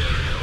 Yeah.